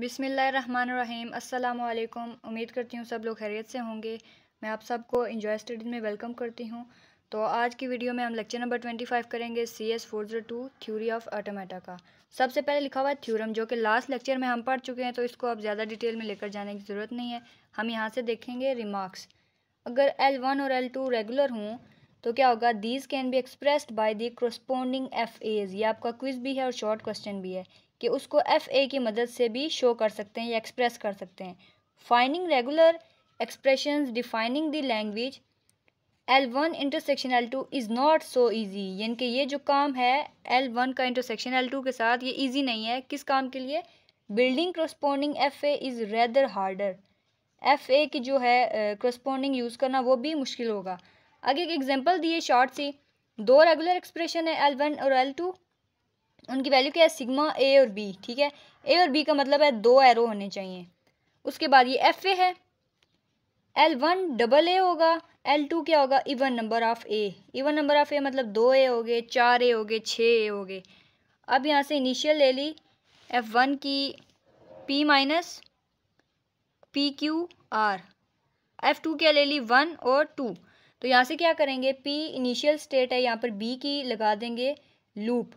बिसमीम अल्लाम उम्मीद करती हूँ सब लोग खैरियत से होंगे। मैं आप सबको इंजॉय स्टडीज़ में वेलकम करती हूँ। तो आज की वीडियो में हम लेक्चर नंबर ट्वेंटी फाइव करेंगे C S four zero two theory of automata का। सबसे पहले लिखा हुआ है थ्योरम जो कि लास्ट लेक्चर में हम पढ़ चुके हैं तो इसको अब ज़्यादा डिटेल में लेकर जाने की ज़रूरत नहीं है। हम यहाँ से देखेंगे रिमार्क्स अगर एल वन और एल टू रेगुलर हों तो क्या होगा? These can be expressed by the corresponding F As ये आपका क्विज भी है और शॉर्ट क्वेश्चन भी है। कि उसको एफ़ ए की मदद से भी शो कर सकते हैं या एक्सप्रेस कर सकते हैं। Finding regular expression defining the language L one intersection L two is not so easy यानी कि ये जो काम है एल वन का इंटरसेक्शन एल टू के साथ, ये ईजी नहीं है। किस काम के लिए? Building corresponding F A is rather harder F A की जो है क्रॉसपोंडिंग यूज़ करना वो भी मुश्किल होगा। आगे एक एग्जांपल दिए शॉर्ट सी। दो रेगुलर एक्सप्रेशन है एल वन और एल टू उनकी वैल्यू क्या है? सिग्मा ए और बी ठीक है? ए और बी का मतलब है दो एरो होने चाहिए। उसके बाद ये एफ़ ए है। एल वन डबल ए होगा। एल टू क्या होगा? Even number of A even number of A मतलब दो ए हो गए, चार ए हो गए छः ए हो गए। अब यहाँ से इनिशियल ले ली। एफ़ वन की P minus P Q R F two क्या ले ली? वन और टू तो यहाँ से क्या करेंगे? पी इनिशियल स्टेट है। यहाँ पर बी की लगा देंगे लूप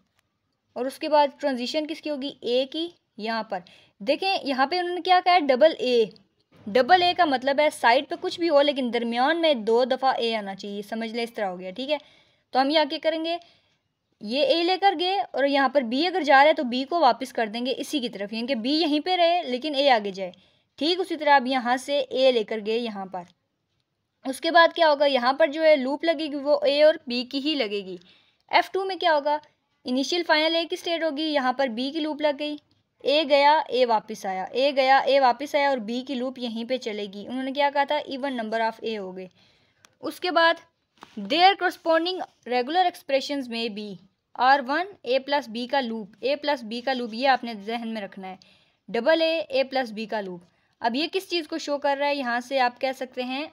और उसके बाद ट्रांजिशन किसकी होगी? ए की, यहाँ पर। देखें, यहाँ पे उन्होंने क्या कहा है? डबल ए डबल ए का मतलब है साइड पे कुछ भी हो, लेकिन दरमियान में दो दफ़ा ए आना चाहिए। समझ लें, इस तरह हो गया, ठीक है? तो हम यहाँ क्या करेंगे? ये ए लेकर गए, और यहाँ पर बी अगर जा रहा है तो बी को वापस कर देंगे इसी की तरफ़। यानी कि बी यहीं पे रहे, लेकिन ए आगे जाए। ठीक उसी तरह अब यहाँ से ए लेकर गए, यहाँ पर। उसके बाद क्या होगा? यहाँ पर जो है लूप लगेगी वो ए और बी की ही लगेगी। एफ़ टू में क्या होगा? इनिशियल फाइनल ए की स्टेट होगी? यहाँ पर बी की लूप लग गई। ए गया ए वापस आया। ए गया ए वापस आया और बी की लूप यहीं पे चलेगी। उन्होंने क्या कहा था? इवन नंबर ऑफ़ ए हो गए। उसके बाद देयर करस्पॉन्डिंग रेगुलर एक्सप्रेशन में B R one A plus B का लूप ए प्लस बी का लूप ये आपने जहन में रखना है। Double A A plus B का लूप अब ये किस चीज़ को शो कर रहा है? यहाँ से आप कह सकते हैं।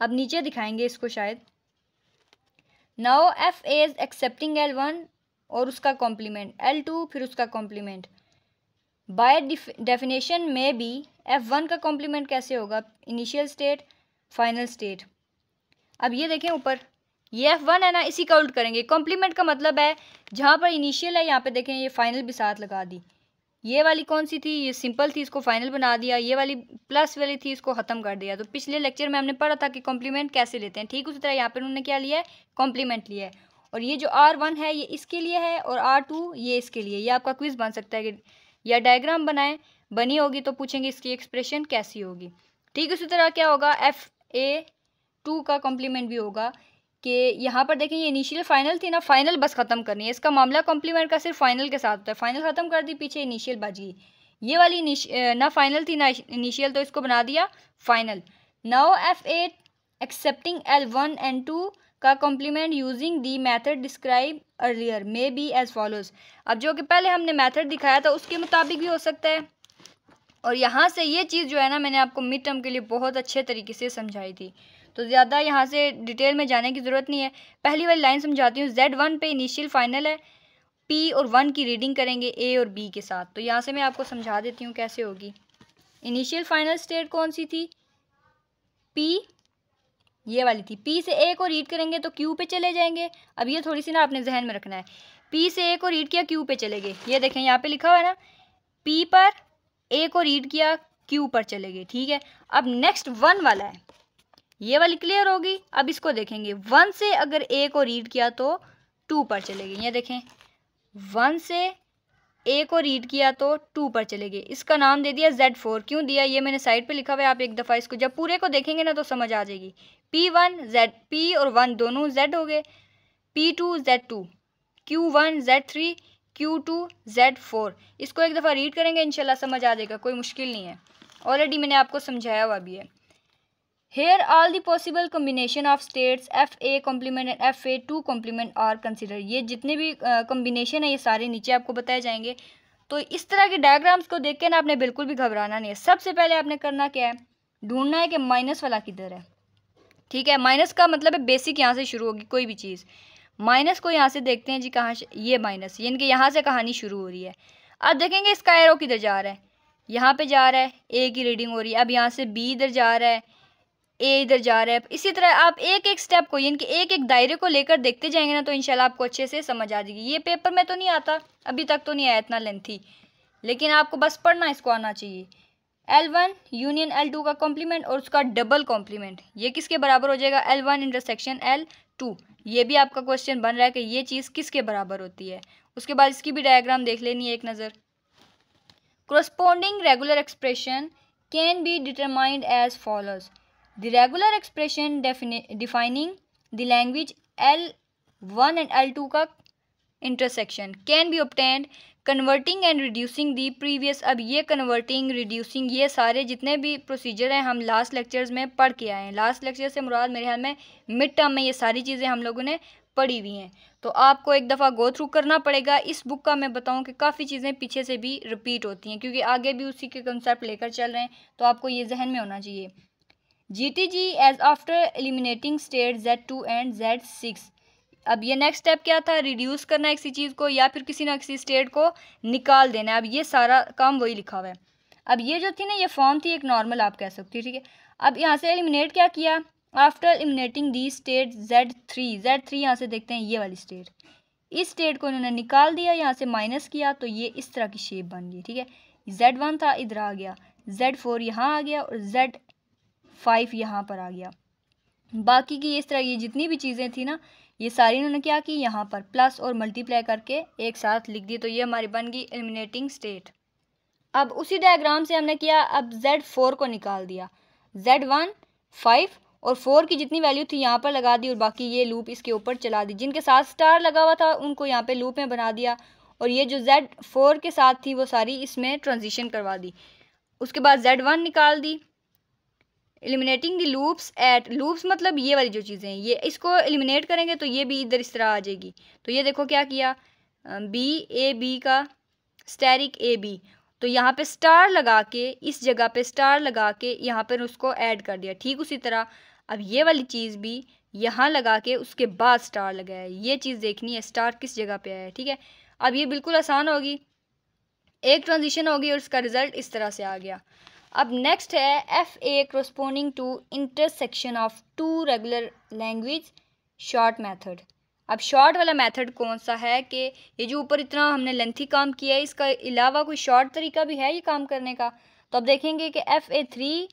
अब नीचे दिखाएँगे इसको शायद। Now F A accepting L one और उसका कॉम्प्लीमेंट, एल टू, फिर उसका कॉम्प्लीमेंट। बाय डेफिनेशन में भी एफ़ वन का कॉम्प्लीमेंट कैसे होगा? Initial state, final state. अब ये देखें ऊपर, ये एफ़ वन है ना, इसी का उल्ट करेंगे। कॉम्प्लीमेंट का मतलब है, जहाँ पर इनिशियल है, यहाँ पे देखें ये फाइनल भी साथ लगा दी। ये वाली कौन सी थी? ये सिंपल थी, इसको फाइनल बना दिया। ये वाली प्लस वाली थी, इसको ख़त्म कर दिया। तो पिछले लेक्चर में हमने पढ़ा था कि कॉम्प्लीमेंट कैसे लेते हैं। ठीक, उसी तरह यहाँ पर उन्होंने क्या लिया है? कॉम्प्लीमेंट लिया है। और ये जो आर वन है, ये इसके लिए है और आर टू ये इसके लिए। ये आपका क्विज़ बन सकता है कि या डायग्राम बनाएँ। बनी होगी तो पूछेंगे इसकी एक्सप्रेशन कैसी होगी। ठीक, उसी तरह क्या होगा? एफ़ ए टू का कॉम्प्लीमेंट भी होगा। कि यहाँ पर देखें, ये इनिशियल फाइनल थी ना फाइनल बस ख़त्म करनी है। इसका मामला कॉम्प्लीमेंट का सिर्फ़ फाइनल के साथ होता है। फाइनल ख़त्म कर दी, पीछे इनिशियल बाजी। ये वाली ना फाइनल थी ना इनिशियल तो इसको बना दिया final now F A accepting L one and two का complement using the method describe earlier may be as follows अब जो कि पहले हमने मैथड दिखाया था, उसके मुताबिक भी हो सकता है। और यहाँ से ये चीज़ जो है ना, मैंने आपको मिड टर्म के लिए बहुत अच्छे तरीके से समझाई थी। तो ज़्यादा यहाँ से डिटेल में जाने की ज़रूरत नहीं है। पहली वाली लाइन समझाती हूँ। जेड वन पे इनिशियल फाइनल है। पी और वन की रीडिंग करेंगे ए और बी के साथ। तो यहाँ से मैं आपको समझा देती हूँ कैसे होगी। इनिशियल फाइनल स्टेट कौन सी थी? पी ये वाली थी। पी से ए को रीड करेंगे तो क्यू पे चले जाएँगे। अब ये थोड़ी सी ना आपने जहन में रखना है। पी से ए को रीड किया क्यू पे चले गए। ये देखें, यहाँ पे लिखा हुआ है ना? पी पर ए को रीड किया क्यू पर चले गए। ठीक है? अब नेक्स्ट वन वाला है। ये वाली क्लियर होगी। अब इसको देखेंगे। वन से अगर ए को रीड किया तो टू पर चलेगी। ये देखें। वन से ए को रीड किया तो टू पर चलेगी। इसका नाम दे दिया जेड फोर। क्यों दिया? ये मैंने साइड पे लिखा हुआ है, आप एक दफ़ा इसको जब पूरे को देखेंगे ना तो समझ आ जाएगी। पी वन जेड पी और वन दोनों जेड हो गए। P two Z two. Q one Z three. Q two Z four. इसको एक दफ़ा रीड करेंगे इनशाला समझ आ जाएगा। कोई मुश्किल नहीं है। ऑलरेडी मैंने आपको समझाया हुआ भी है। Here all the possible combination of states F A complement and F A two complement are consider ये जितने भी कॉम्बिनेशन है, ये सारे नीचे आपको बताए जाएँगे। तो इस तरह के डायग्राम्स को देख के ना आपने बिल्कुल भी घबराना नहीं है। सबसे पहले आपने करना क्या है? ढूंढना है कि माइनस वाला किधर है। ठीक है? माइनस का मतलब है बेसिक यहाँ से शुरू होगी, कोई भी चीज़। माइनस को यहाँ से देखते हैं जी कहाँ ये माइनस यानी कि यहाँ से कहानी शुरू हो रही है। अब देखेंगे इसका एरो किधर जा रहा है? यहाँ पे जा रहा है ए की रीडिंग हो रही है। अब यहाँ से बी इधर जा रहा है। ए इधर जा रहा है। इसी तरह आप एक एक स्टेप को, यानी कि एक एक दायरे को लेकर देखते जाएँगे ना तो इंशाल्लाह आपको अच्छे से समझ आ जाएगी। ये पेपर में तो नहीं आता, अभी तक तो नहीं आया इतना लेंथी लेकिन आपको बस पढ़ना, इसको आना चाहिए। L one union L two का कॉम्प्लीमेंट और उसका डबल कॉम्प्लीमेंट ये किसके बराबर हो जाएगा? L one intersection L two ये भी आपका क्वेश्चन बन रहा है कि ये चीज़ किसके बराबर होती है। उसके बाद इसकी भी डायग्राम देख लेनी है एक नज़र। Corresponding regular expression can be determined as follows the regular expression defining the language L1 and L2 का intersection can be obtained converting and reducing the previous अब ये कन्वर्टिंग रिड्यूसिंग ये सारे जितने भी प्रोसीजर हैं हम लास्ट लेक्चर्स में पढ़ के आए हैं। लास्ट लेक्चर से मुराद मेरे ख्याल में मिड टर्म में ये सारी चीज़ें हम लोगों ने पढ़ी हुई हैं। तो आपको एक दफ़ा गो थ्रू करना पड़ेगा। इस बुक का मैं बताऊँ कि काफ़ी चीज़ें पीछे से भी रिपीट होती हैं, क्योंकि आगे भी उसी के कंसेप्ट लेकर चल रहे हैं तो आपको ये जहन में होना चाहिए। G T G as after eliminating state Z two and Z six अब ये नेक्स्ट स्टेप क्या था? रिड्यूस करना है किसी चीज़ को या फिर किसी ना किसी स्टेट को निकाल देना है। अब ये सारा काम वही लिखा हुआ है। अब ये जो थी ना, ये फॉर्म थी एक नॉर्मल आप कह सकती ठीक है? अब यहाँ से एलिमिनेट क्या किया? After eliminating the state Z three Z three यहाँ से देखते हैं ये वाली स्टेट इस स्टेट को इन्होंने निकाल दिया, यहाँ से माइनस किया तो ये इस तरह की शेप बन गई, ठीक है? जेड वन था, इधर आ गया। जेड फोर यहाँ आ गया और जेड फाइव यहाँ पर आ गया। बाकी की इस तरह ये जितनी भी चीज़ें थी ना, ये सारी इन्होंने क्या की? यहाँ पर प्लस और मल्टीप्लाई करके एक साथ लिख दी तो ये हमारी बन गई एलिमिनेटिंग स्टेट अब उसी डायग्राम से हमने किया, अब जेड फोर को निकाल दिया। जेड वन फाइव और फोर की जितनी वैल्यू थी यहाँ पर लगा दी और बाकी ये लूप इसके ऊपर चला दी। जिनके साथ स्टार लगा हुआ था, उनको यहाँ पे लूप में बना दिया और ये जो जेड फोर के साथ थी, वो सारी इसमें ट्रांजिशन करवा दी। उसके बाद जेड वन निकाल दी। Eliminating the loops at loops मतलब ये वाली जो चीज़ें हैं, ये इसको एलिमिनेट करेंगे तो ये भी इधर इस तरह आ जाएगी। तो ये देखो क्या किया? बी ए बी का स्टेरिक ए बी तो यहाँ पे स्टार लगा के, इस जगह पे स्टार लगा के यहाँ पर उसको ऐड कर दिया। ठीक उसी तरह अब ये वाली चीज़ भी यहाँ लगा के उसके बाद स्टार लगाया ये चीज़ देखनी है स्टार किस जगह पे आया है, ठीक है? अब ये बिल्कुल आसान होगी। एक ट्रांजिशन होगी और उसका रिज़ल्ट इस तरह से आ गया। अब नेक्स्ट है F A corresponding to intersection of two regular language short method अब शॉर्ट वाला मेथड कौन सा है कि ये जो ऊपर इतना हमने लेंथी काम किया है, इसका अलावा कोई शॉर्ट तरीका भी है ये काम करने का? तो अब देखेंगे कि F A three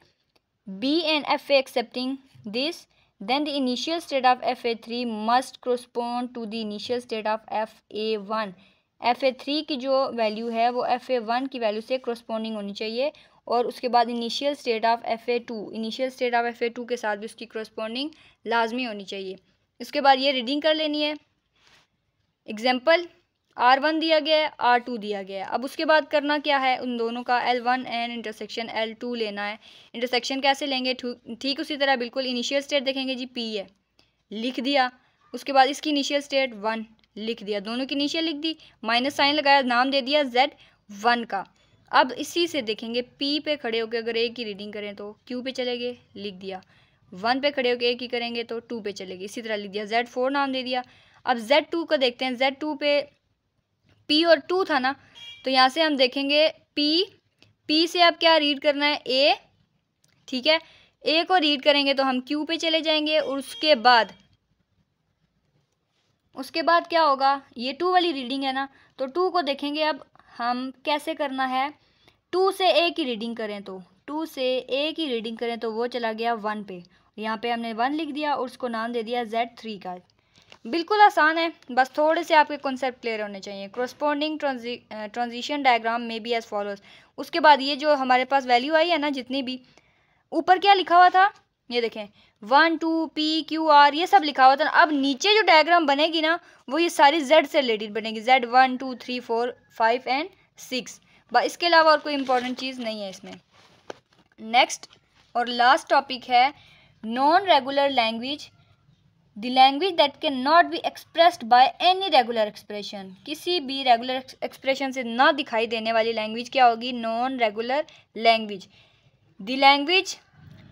B and F A accepting this, then the initial state of fa3 must correspond to the initial state of fa1 fa3 की जो वैल्यू है, वो fa1 की वैल्यू से corresponding होनी चाहिए। और उसके बाद initial state of F A two initial state of F A two के साथ भी उसकी करस्पॉन्डिंग लाजमी होनी चाहिए। इसके बाद ये रीडिंग कर लेनी है। एग्ज़ाम्पल आर वन दिया गया है आर टू दिया गया है। अब उसके बाद करना क्या है? उन दोनों का L one and intersection L two लेना है। इंटरसेक्शन कैसे लेंगे? ठीक उसी तरह बिल्कुल इनिशियल स्टेट देखेंगे जी पी है। लिख दिया। उसके बाद इसकी इनिशियल स्टेट वन लिख दिया। दोनों की इनिशियल लिख दी। माइनस साइन लगाया, नाम दे दिया जेड वन का। अब इसी से देखेंगे पी पे खड़े होकर अगर ए की रीडिंग करें तो क्यू पे चले गए लिख दिया। वन पे खड़े होकर ए की करेंगे तो टू पे चलेगी। इसी तरह लिख दिया। जेड फोर नाम दे दिया। अब जेड टू का देखते हैं। जेड टू पे पी और टू था ना तो यहाँ से हम देखेंगे पी पी से अब क्या रीड करना है? ए ठीक है? ए को रीड करेंगे तो हम क्यू पे चले जाएँगे। और उसके बाद उसके बाद क्या होगा? ये टू वाली रीडिंग है ना तो टू को देखेंगे अब हम कैसे करना है? टू से ए की रीडिंग करें तो। टू से ए की रीडिंग करें तो वो चला गया वन पे। यहाँ पे हमने वन लिख दिया और उसको नाम दे दिया जेड थ्री का। बिल्कुल आसान है। बस थोड़े से आपके कॉन्सेप्ट क्लियर होने चाहिए। क्रोस्पॉन्डिंग ट्रांजिशन डायग्राम में बी एज फॉलोज उसके बाद ये जो हमारे पास वैल्यू आई है ना, जितनी भी, ऊपर क्या लिखा हुआ था? ये देखें। One, two P Q R ये सब लिखा हुआ था अब नीचे जो डायग्राम बनेगी ना, वो ये सारी जेड से रिलेटेड बनेगी। Z one, two, three, four, five and six. इसके अलावा और कोई इंपॉर्टेंट चीज़ नहीं है इसमें। नेक्स्ट और लास्ट टॉपिक है non regular language the language that can not be expressed by any regular expression किसी भी रेगुलर एक्सप्रेशन से ना दिखाई देने वाली लैंग्वेज क्या होगी? Non regular language the language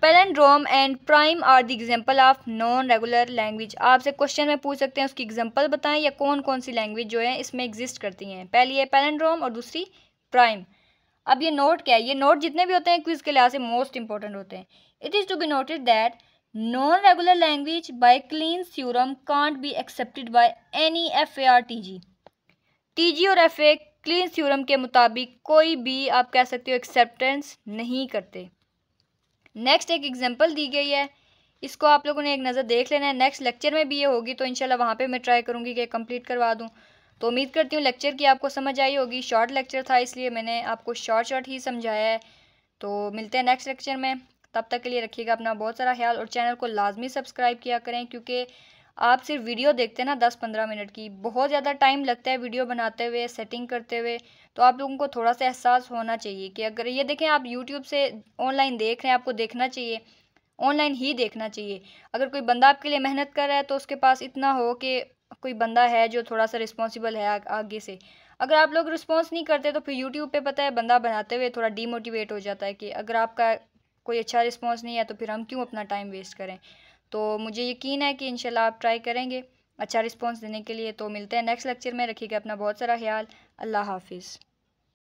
palindrome and prime are the example of non regular language आपसे क्वेश्चन में पूछ सकते हैं, उसकी एग्ज़ाम्पल बताएँ या कौन कौन सी लैंग्वेज जो है इसमें एग्जिस्ट करती हैं। पहली है पेलेंड्रोम और दूसरी प्राइम अब ये नोट क्या है? ये नोट जितने भी होते हैं क्विज के लिहाज से मोस्ट इंपॉर्टेंट होते हैं। It is to be noted that non regular language by Kleene theorem can't be accepted by any F A or T G T G और एफ़ ए क्लीन थ्योरम के मुताबिक कोई भी आप कह सकते हो एक्सेप्टेंस नहीं करते। नेक्स्ट एक एग्जांपल दी गई है। इसको आप लोगों ने एक नज़र देख लेना है। नेक्स्ट लेक्चर में भी ये होगी तो इंशाल्लाह वहाँ पर मैं ट्राई करूँगी कि कंप्लीट करवा दूँ। तो उम्मीद करती हूँ लेक्चर की आपको समझ आई होगी। शॉर्ट लेक्चर था, इसलिए मैंने आपको शॉर्ट शॉर्ट ही समझाया है। तो मिलते हैं नेक्स्ट लेक्चर में। तब तक के लिए रखिएगा अपना बहुत सारा ख्याल और चैनल को लाजमी सब्सक्राइब किया करें, क्योंकि आप सिर्फ़ वीडियो देखते हैं ना दस पंद्रह मिनट की, बहुत ज़्यादा टाइम लगता है वीडियो बनाते हुए सेटिंग करते हुए तो आप लोगों को थोड़ा सा एहसास होना चाहिए कि अगर ये देखें आप यूट्यूब से ऑनलाइन देख रहे हैं, आपको देखना चाहिए ऑनलाइन ही देखना चाहिए। अगर कोई बंदा आपके लिए मेहनत कर रहा है तो उसके पास इतना हो कि कोई बंदा है जो थोड़ा सा रिस्पॉन्सिबल है आगे से। अगर आप लोग रिस्पॉन्स नहीं करते तो फिर यूट्यूब पे पता है बंदा बनाते हुए थोड़ा डीमोटिवेट हो जाता है कि अगर आपका कोई अच्छा रिस्पॉन्स नहीं है तो फिर हम क्यों अपना टाइम वेस्ट करें? तो मुझे यकीन है कि इंशाल्लाह आप ट्राई करेंगे। अच्छा रिस्पॉन्स देने के लिए तो मिलते हैं नेक्स्ट लेक्चर में। रखिएगा अपना बहुत सारा ख्याल। अल्लाह हाफिज़।